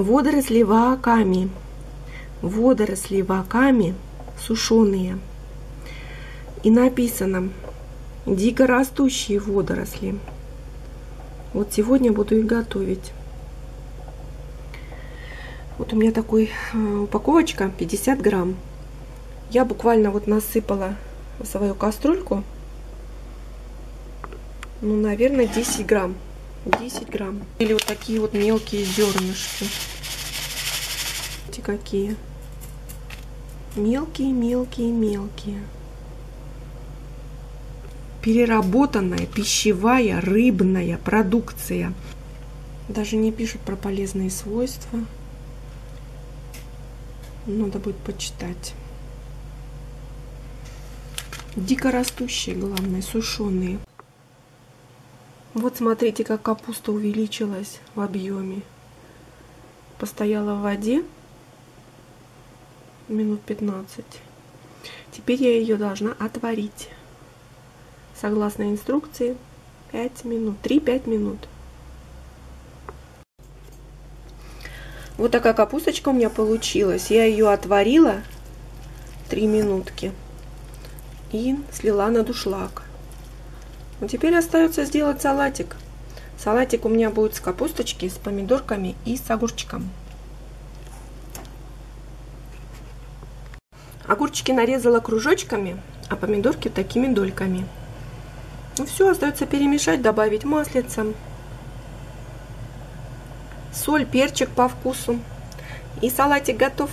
Водоросли вааками. Водоросли вааками сушеные. И написано дикорастущие водоросли. Вот сегодня буду их готовить. Вот у меня такой э, упаковочка 50 грамм. Я буквально вот насыпала в свою кастрюльку, ну, наверное, 10 грамм. 10 грамм. Или вот такие вот мелкие зернышки. Эти какие. Мелкие, мелкие, мелкие. Переработанная пищевая рыбная продукция. Даже не пишут про полезные свойства. Надо будет почитать. Дикорастущие, главное, сушеные. Вот смотрите, как капуста увеличилась в объеме. Постояла в воде минут 15. Теперь я ее должна отварить. Согласно инструкции, 5 минут, 3-5 минут. Вот такая капусточка у меня получилась. Я ее отварила 3 минутки и слила на душлаг. Ну, теперь остается сделать салатик. Салатик у меня будет с капусточки, с помидорками и с огурчиком. Огурчики нарезала кружочками, а помидорки такими дольками. Ну все, остается перемешать, добавить маслицем. Соль, перчик по вкусу. И салатик готов.